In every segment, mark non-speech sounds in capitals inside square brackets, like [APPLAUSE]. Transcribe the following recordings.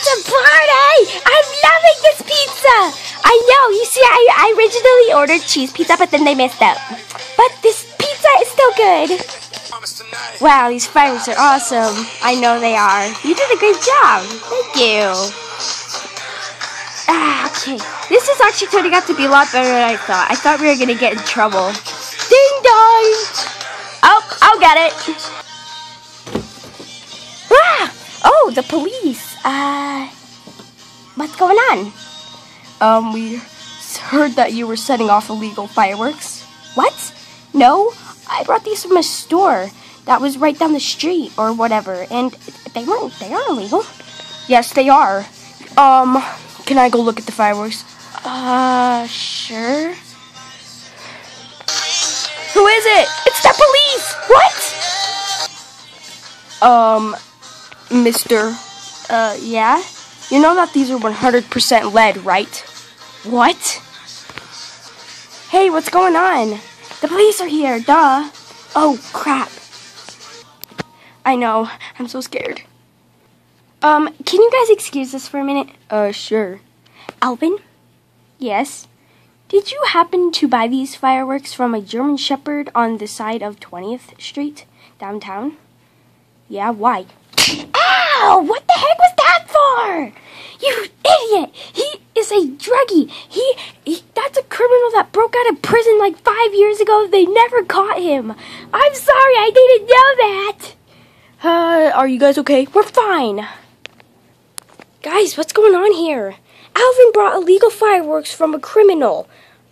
It's a party! I'm loving this pizza! I know, you see, I, I originally ordered cheese pizza, but then they messed up. But this pizza is still good. Wow, these fireworks are awesome. I know they are. You did a great job. Thank you. Ah, okay. This is actually turning out to be a lot better than I thought. I thought we were going to get in trouble. Ding dong! Oh, I'll get it. Oh, the police. Uh, what's going on? Um, we heard that you were setting off illegal fireworks. What? No, I brought these from a store that was right down the street or whatever, and they weren't. They aren't illegal. Yes, they are. Um, can I go look at the fireworks? Uh, sure. Who is it? It's the police. What? Um, Mister. Uh, yeah. You know that these are 100% lead, right? What? Hey, what's going on? The police are here. Duh. Oh crap. I know. I'm so scared. Um, can you guys excuse us for a minute? Uh, sure. Alvin? Yes? Did you happen to buy these fireworks from a German Shepherd on the side of 20th Street, downtown? Yeah, why? [LAUGHS] Ow! What the heck was that for? You idiot! He is a druggie. He, he that's a criminal that broke out of prison like five years ago. They never caught him. I'm sorry, I didn't know that. Uh, are you guys okay? We're fine. Guys, what's going on here? Alvin brought illegal fireworks from a criminal.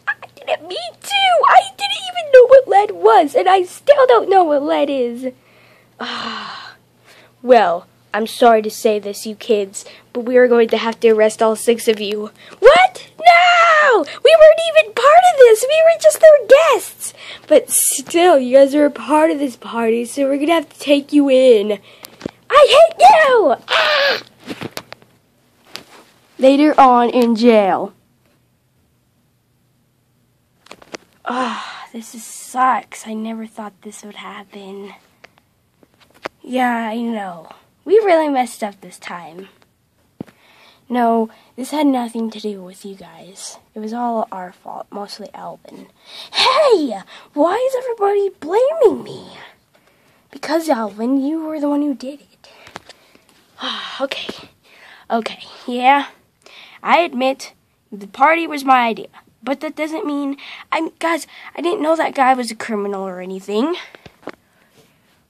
I didn't me too. I didn't even know what lead was, and I still don't know what lead is. Ah. well, I'm sorry to say this, you kids, but we are going to have to arrest all six of you. What? No! We weren't even part of this. We were just their guests. But still, you guys are a part of this party, so we're to have to take you in. I hate you! [GASPS] Later on in jail. Ah, this is sucks. I never thought this would happen. Yeah, I know. We really messed up this time. No, this had nothing to do with you guys. It was all our fault, mostly Alvin. Hey! Why is everybody blaming me? Because, Alvin, you were the one who did it. [SIGHS] okay. Okay, yeah. I admit the party was my idea. But that doesn't mean I mean, guys, I didn't know that guy was a criminal or anything.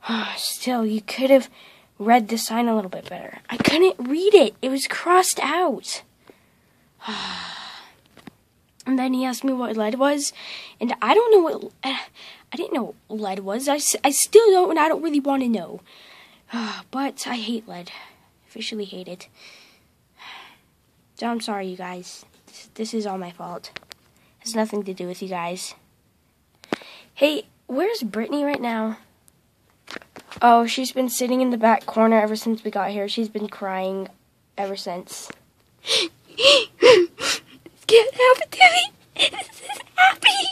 [SIGHS] Still, you could have read the sign a little bit better. I couldn't read it. It was crossed out. [SIGHS] and then he asked me what lead was, and I don't know what uh, I didn't know what lead was. I, I still don't, and I don't really want to know. [SIGHS] but I hate lead. Officially hate it. [SIGHS] So I'm sorry, you guys. This, this is all my fault. It has nothing to do with you guys. Hey, where's Brittany right now? Oh, she's been sitting in the back corner ever since we got here. She's been crying ever since. [LAUGHS] Can't happen to me. This is happy.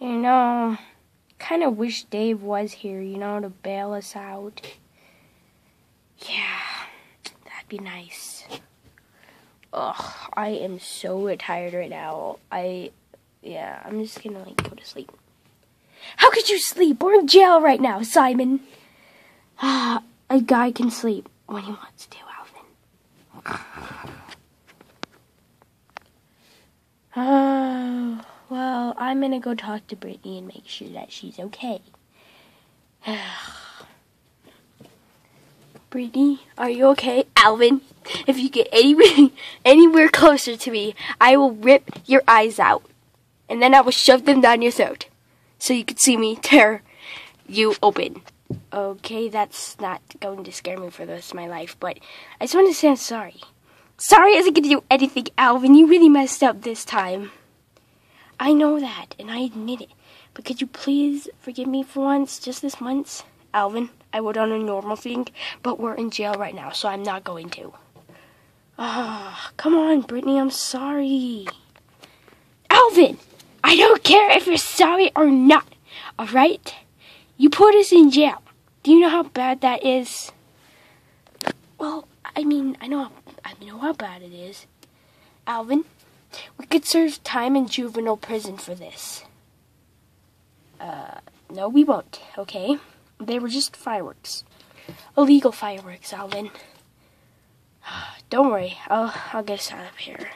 [SIGHS] you know kind of wish Dave was here, you know, to bail us out. Yeah, that'd be nice. Ugh, I am so tired right now. I, yeah, I'm just gonna, like, go to sleep. How could you sleep? We're in jail right now, Simon. Ah, a guy can sleep when he wants to, Alvin. [SIGHS] Oh. Well, I'm gonna go talk to Brittany and make sure that she's okay. [SIGHS] Brittany, are you okay? Alvin, if you get anywhere, [LAUGHS] anywhere closer to me, I will rip your eyes out. And then I will shove them down your throat. So you can see me tear you open. Okay, that's not going to scare me for the rest of my life, but I just want to say I'm sorry. Sorry isn't going to do anything, Alvin. You really messed up this time. I know that, and I admit it. But could you please forgive me for once, just this once? Alvin, I would on a normal thing, but we're in jail right now, so I'm not going to. Ah, oh, come on, Brittany, I'm sorry. Alvin, I don't care if you're sorry or not, alright? You put us in jail. Do you know how bad that is? Well, I mean, I know, how, I know how bad it is. Alvin, we could serve time in juvenile prison for this. Uh, no, we won't. Okay, they were just fireworks, illegal fireworks, Alvin. Don't worry, I'll I'll get us out of here.